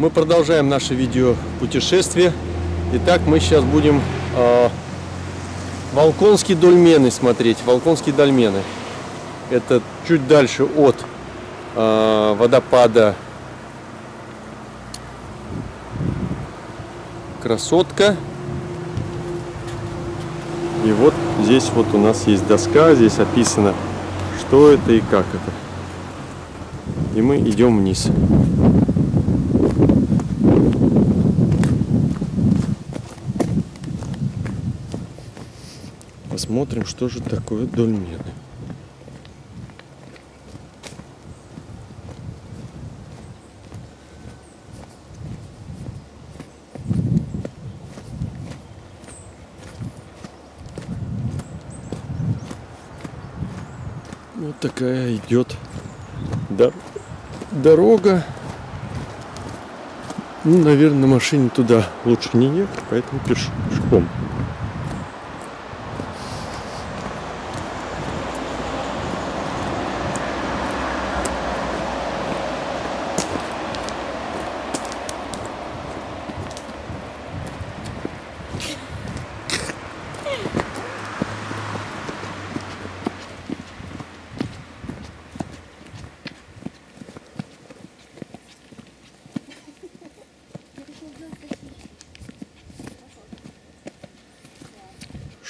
Мы продолжаем наше видео путешествие. Итак, мы сейчас будем э, Волконские дольмены смотреть. Волконские дольмены. Это чуть дальше от э, водопада Красотка. И вот здесь вот у нас есть доска, здесь описано, что это и как это. И мы идем вниз. Посмотрим, что же такое дольмены. Вот такая идет дорога. Ну, наверное, на машине туда лучше не ехать, поэтому пешком.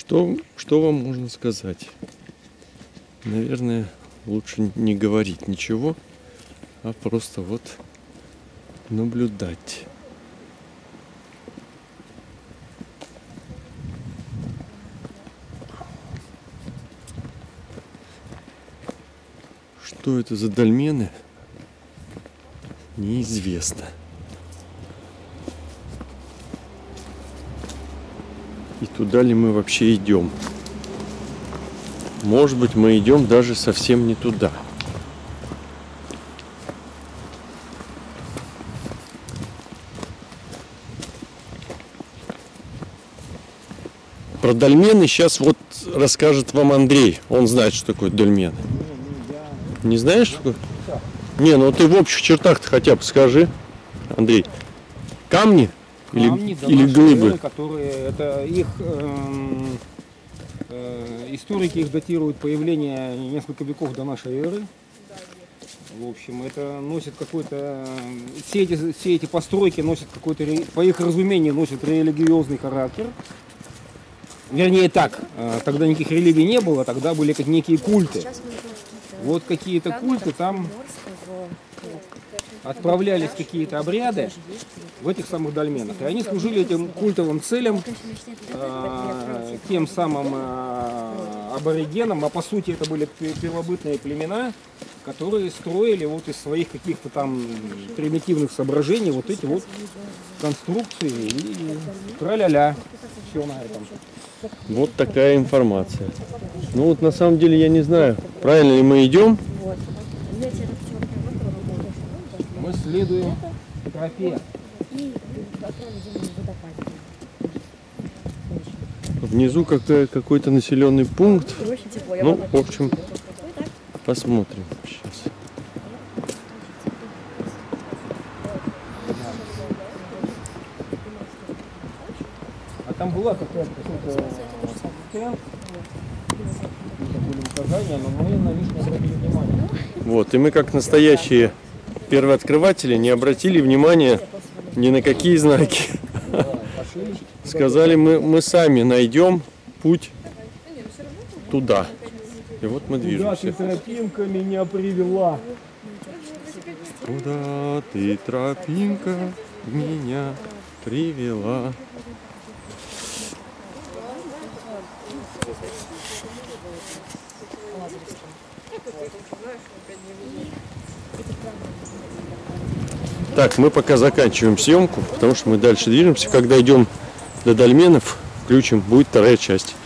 Что, что вам можно сказать? Наверное, лучше не говорить ничего, а просто вот наблюдать. Что это за дольмены? Неизвестно. И туда ли мы вообще идем? Может быть, мы идем даже совсем не туда. Про дольмены сейчас вот расскажет вам Андрей. Он знает, что такое дольмены. Не знаешь, что такое? Не, ну ты в общих чертах-то хотя бы скажи, Андрей. Камни? Или, камни, или глыбы? Эры, которые это их э, э, историки их датируют появление несколько веков до нашей эры. В общем, это носит какой-то... Все эти, все эти постройки носят какой-то, по их разумению, носят религиозный характер. Вернее так, э, тогда никаких религий не было, тогда были как некие культы. Вот какие-то культы там отправлялись какие-то обряды в этих самых дольменах. И они служили этим культовым целям, э, тем самым э, аборигенам, а по сути это были первобытные племена, которые строили вот из своих каких-то там примитивных соображений вот эти вот конструкции и тра-ля-ля. Все на этом. Вот такая информация. Ну вот на самом деле я не знаю, правильно ли мы идем. Мы следуем тропе. Внизу какой-то населенный пункт. Ну, в общем, посмотрим сейчас. А там была какая-то стенд, были указания, но мы на них не обратили внимания. Вот, и мы как настоящие первооткрыватели не обратили внимания ни на какие знаки. Сказали, мы, мы сами найдем путь туда. И вот мы движемся. Куда ты тропинка меня привела? Куда ты тропинка меня привела? Так, мы пока заканчиваем съемку, потому что мы дальше движемся. Когда идем до дольменов, включим, будет вторая часть.